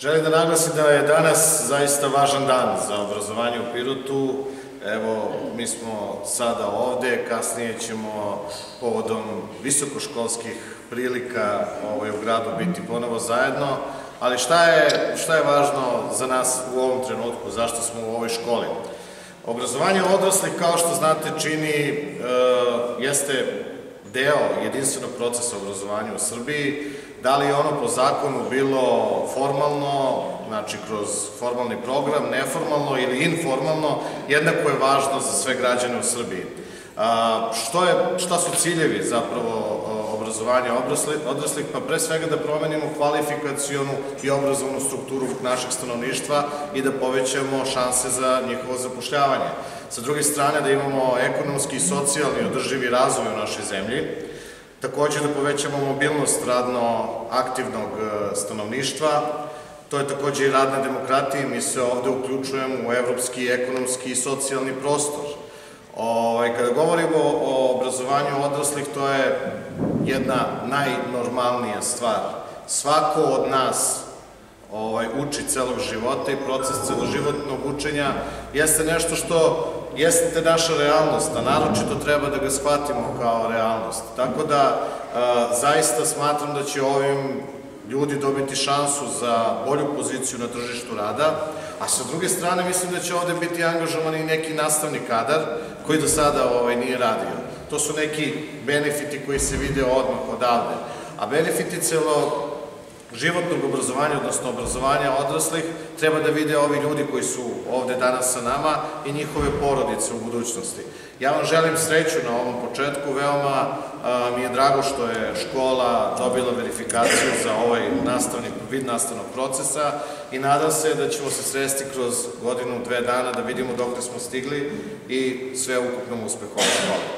Želim da naglasim da je danas zaista važan dan za obrazovanje u Pirotu. Evo, mi smo sada ovde, kasnije ćemo povodom visokoškolskih prilika ovaj, u gradu biti ponovo zajedno, ali šta je, šta je važno za nas u ovom trenutku, zašto smo u ovoj školi? Obrazovanje odraslih, kao što znate, čini, e, jeste deo jedinstvenog procesa obrazovanja u Srbiji, da li je ono po zakonu bilo formalno, znači kroz formalni program, neformalno ili informalno, jednako je važno za sve građane u Srbiji. Što, je, šta su ciljevi zapravo obrazovanja odraslih? Pa pre svega da promenimo kvalifikacijonu i obrazovnu strukturu našeg stanovništva i da povećamo šanse za njihovo zapošljavanje. Sa druge strane da imamo ekonomski i socijalni održivi razvoj u našoj zemlji, takođe da povećamo mobilnost radno aktivnog e, stanovništva, to je takođe i radna demokratija, mi se ovde uključujemo u evropski, ekonomski i socijalni prostor. Ovaj, kada govorimo o obrazovanju odraslih, to je jedna najnormalnija stvar. Svako od nas ovaj, uči celog života i proces celoživotnog učenja jeste nešto što jeste naša realnost, a naročito treba da ga shvatimo kao realnost. Tako da, zaista smatram da će ovim ljudi dobiti šansu za bolju poziciju na tržištu rada, a sa druge strane mislim da će ovde biti angažovan i neki nastavni kadar koji do sada ovaj, nije radio. To su neki benefiti koji se vide odmah odavde. A benefiti celo životnog obrazovanja, odnosno obrazovanja odraslih, treba da vide ovi ljudi koji su ovde danas sa nama i njihove porodice u budućnosti. Ja vam želim sreću na ovom početku, veoma mi je drago što je škola dobila verifikaciju za ovaj nastavni, vid nastavnog procesa i nadam se da ćemo se sresti kroz godinu, dve dana da vidimo dok smo stigli i sve ukupnom uspehu.